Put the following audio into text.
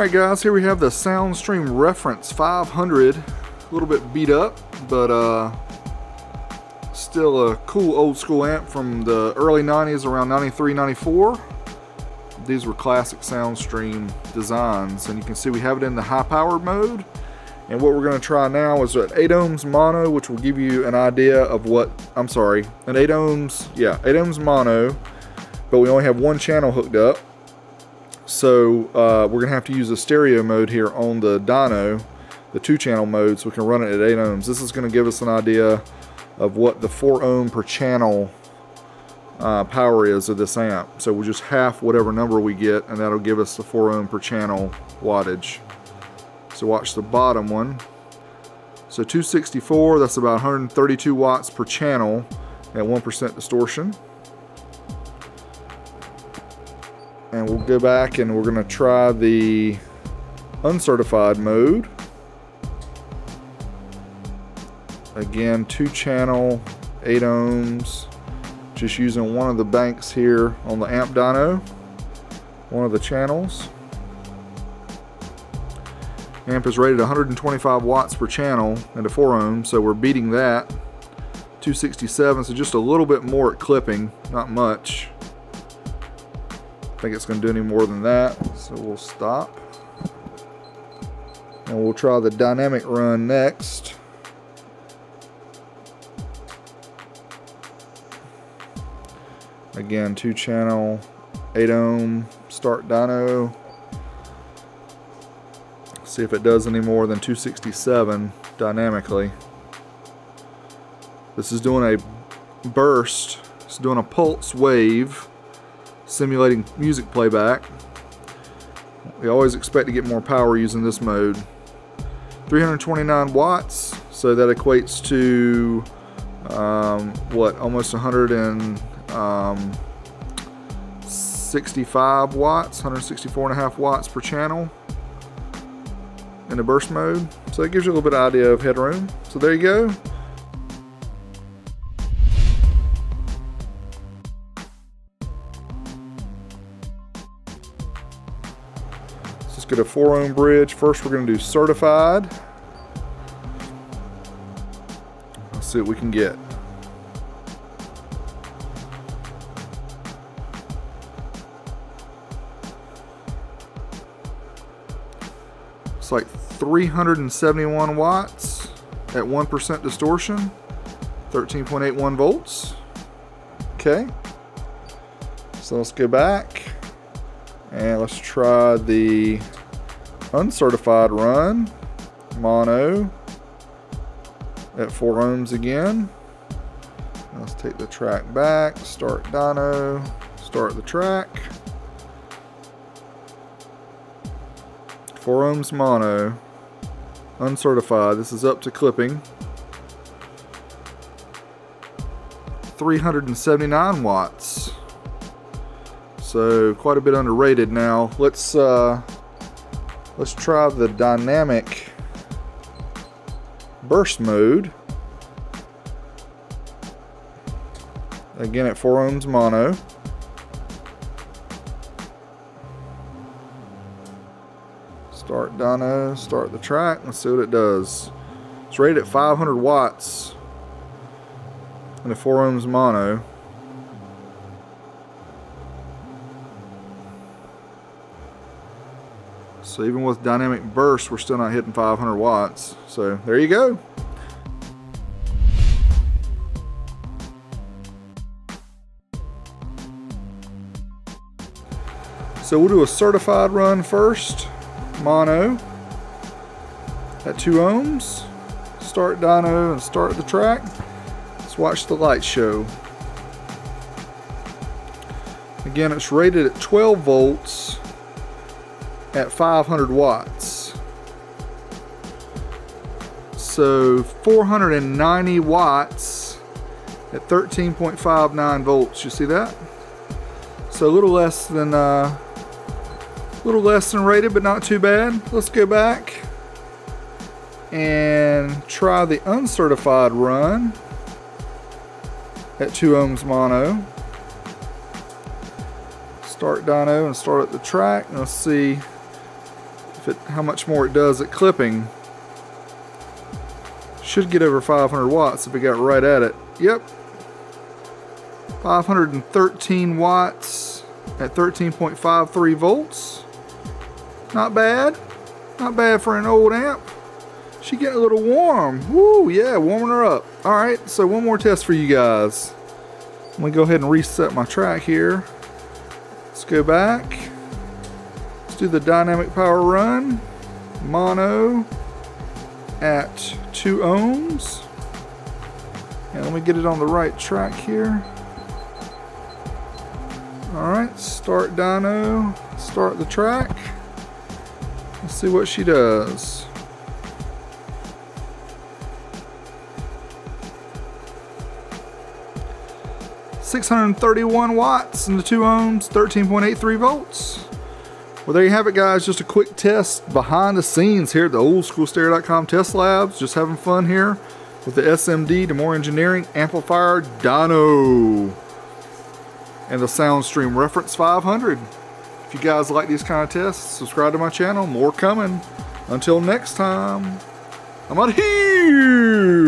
Alright guys, here we have the Soundstream Reference 500. A little bit beat up, but uh, still a cool old school amp from the early 90s, around 93, 94. These were classic Soundstream designs, and you can see we have it in the high powered mode. And what we're going to try now is an 8 ohms mono, which will give you an idea of what, I'm sorry, an 8 ohms, yeah, 8 ohms mono, but we only have one channel hooked up. So uh, we're going to have to use a stereo mode here on the dyno, the two channel mode, so we can run it at 8 ohms. This is going to give us an idea of what the 4 ohm per channel uh, power is of this amp. So we'll just half whatever number we get, and that'll give us the 4 ohm per channel wattage. So watch the bottom one. So 264, that's about 132 watts per channel at 1% distortion. And we'll go back and we're gonna try the uncertified mode. Again, two channel, eight ohms. Just using one of the banks here on the amp dyno, one of the channels. Amp is rated 125 watts per channel and a 4 ohm, so we're beating that. 267, so just a little bit more at clipping, not much. Think it's going to do any more than that, so we'll stop. And we'll try the dynamic run next. Again, two channel, 8 ohm, start dyno. See if it does any more than 267 dynamically. This is doing a burst. It's doing a pulse wave, simulating music playback. We always expect to get more power using this mode. 329 watts, so that equates to um, what, almost 165 um, watts, 164 and a half watts per channel in the burst mode. So it gives you a little bit of idea of headroom. So there you go. Let's get a 4 ohm bridge. First we're going to do certified. Let's see what we can get. It's like 371 watts at 1% distortion, 13.81 volts. Okay. So let's go back and let's try the uncertified run, mono at 4 ohms again. Let's take the track back, start dyno, start the track. 4 ohms mono, uncertified. This is up to clipping. 379 watts. So quite a bit underrated now. Let's uh, let's try the dynamic burst mode. Again at 4 ohms mono. Start dyno, start the track, let's see what it does. It's rated at 500 watts in a 4 ohms mono. So even with dynamic burst, we're still not hitting 500 watts. So there you go. So we'll do a certified run first mono at 2 ohms. Start dyno and start the track. Let's watch the light show. Again, it's rated at 12 volts at 500 watts. So 490 watts at 13.59 volts. You see that? So a little less than uh, a little less than rated, but not too bad. Let's go back and try the uncertified run at 2 ohms mono. Start dyno and start at the track. And let's see it, how much more it does at clipping. Should get over 500 watts if we got right at it. Yep. 513 watts at 13.53 volts. Not bad. Not bad for an old amp. She getting a little warm. Woo, yeah, warming her up. All right, so one more test for you guys. Let me go ahead and reset my track here. Let's go back. Do the dynamic power run. Mono at 2 ohms. And let me get it on the right track here. Alright, start dyno, start the track. Let's see what she does. Six hundred thirty-one watts in the two ohms, thirteen point eight three volts. Well, there you have it, guys. Just a quick test behind the scenes here at the oldschoolstereo.com test labs. Just having fun here with the SMD D'Amore Engineering Amplifier Dyno and the Soundstream Reference 500. If you guys like these kind of tests, subscribe to my channel. More coming. Until next time, I'm out here.